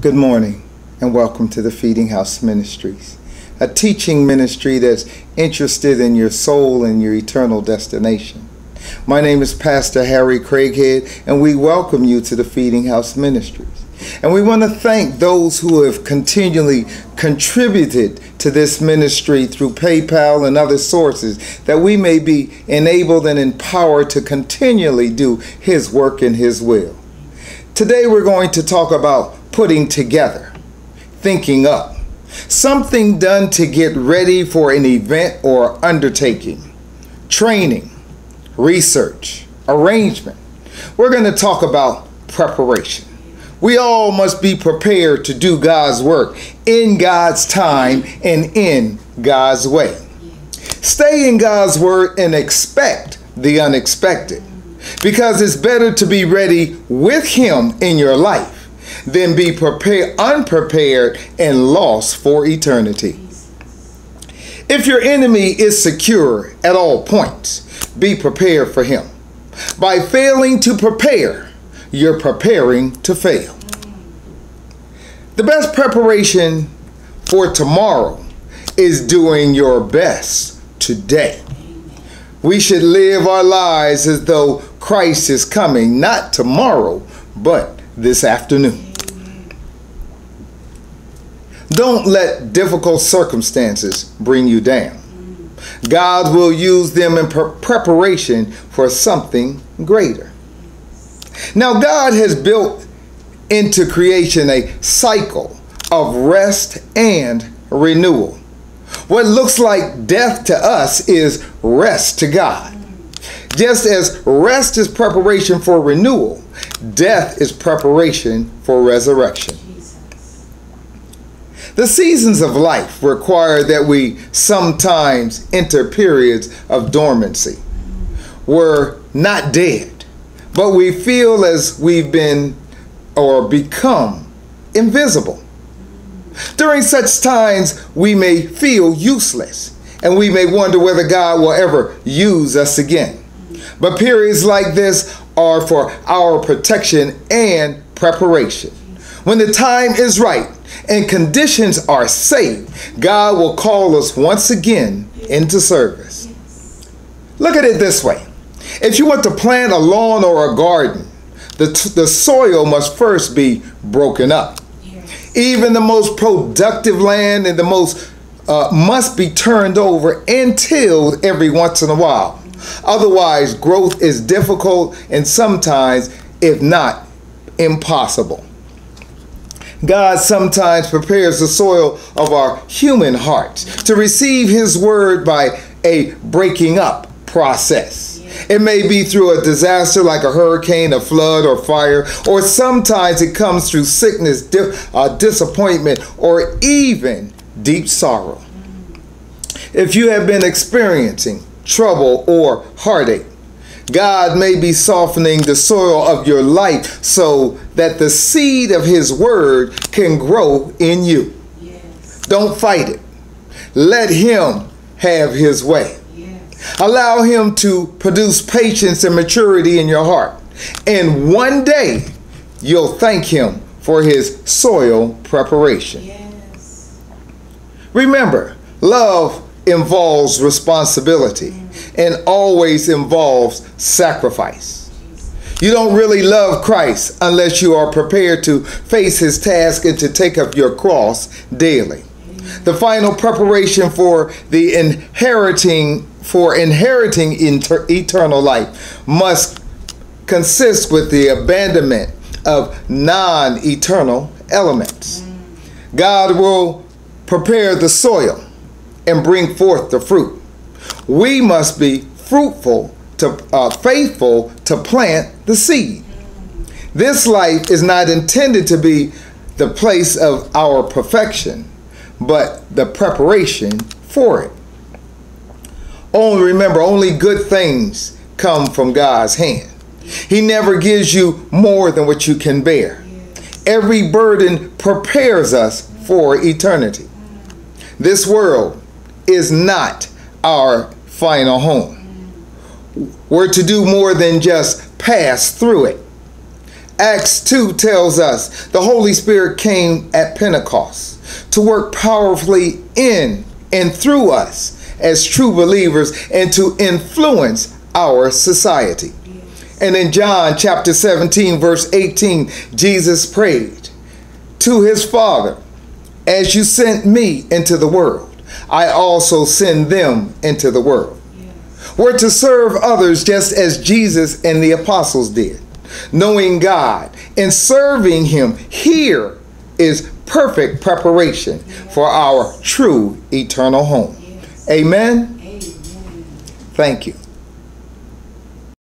Good morning and welcome to the Feeding House Ministries, a teaching ministry that's interested in your soul and your eternal destination. My name is Pastor Harry Craighead, and we welcome you to the Feeding House Ministries. And we want to thank those who have continually contributed to this ministry through PayPal and other sources that we may be enabled and empowered to continually do His work and His will. Today we're going to talk about putting together, thinking up, something done to get ready for an event or undertaking, training, research, arrangement. We're going to talk about preparation. We all must be prepared to do God's work in God's time and in God's way. Stay in God's word and expect the unexpected because it's better to be ready with Him in your life than be prepared, unprepared and lost for eternity. If your enemy is secure at all points, be prepared for him. By failing to prepare, you're preparing to fail. The best preparation for tomorrow is doing your best today. We should live our lives as though Christ is coming, not tomorrow, but this afternoon. Don't let difficult circumstances bring you down. God will use them in pre preparation for something greater. Now, God has built into creation a cycle of rest and renewal. What looks like death to us is rest to God. Just as rest is preparation for renewal, death is preparation for resurrection. The seasons of life require that we sometimes enter periods of dormancy. We're not dead, but we feel as we've been or become invisible. During such times, we may feel useless and we may wonder whether God will ever use us again. But periods like this are for our protection and preparation. When the time is right, and conditions are safe, God will call us once again into service. Look at it this way. If you want to plant a lawn or a garden, the, the soil must first be broken up. Even the most productive land and the most uh, must be turned over and tilled every once in a while. Otherwise, growth is difficult and sometimes, if not, impossible. God sometimes prepares the soil of our human hearts to receive His word by a breaking up process. It may be through a disaster like a hurricane, a flood, or fire, or sometimes it comes through sickness, di uh, disappointment, or even deep sorrow. If you have been experiencing trouble or heartache, God may be softening the soil of your life so that the seed of His word can grow in you. Yes. Don't fight it. Let Him have His way. Yes. Allow Him to produce patience and maturity in your heart. And one day, you'll thank Him for His soil preparation. Yes. Remember, love involves responsibility and always involves sacrifice. You don't really love Christ unless you are prepared to face his task and to take up your cross daily. The final preparation for the inheriting for inheriting eternal life must consist with the abandonment of non-eternal elements. God will prepare the soil and bring forth the fruit. We must be fruitful to uh, faithful to plant the seed. This life is not intended to be the place of our perfection, but the preparation for it. Only remember, only good things come from God's hand. He never gives you more than what you can bear. Every burden prepares us for eternity. This world is not our final home. We're to do more than just pass through it. Acts 2 tells us the Holy Spirit came at Pentecost to work powerfully in and through us as true believers and to influence our society. And in John chapter 17, verse 18, Jesus prayed to his Father, As you sent me into the world, I also send them into the world. We're to serve others just as Jesus and the apostles did. Knowing God and serving Him here is perfect preparation for our true eternal home. Amen. Thank you.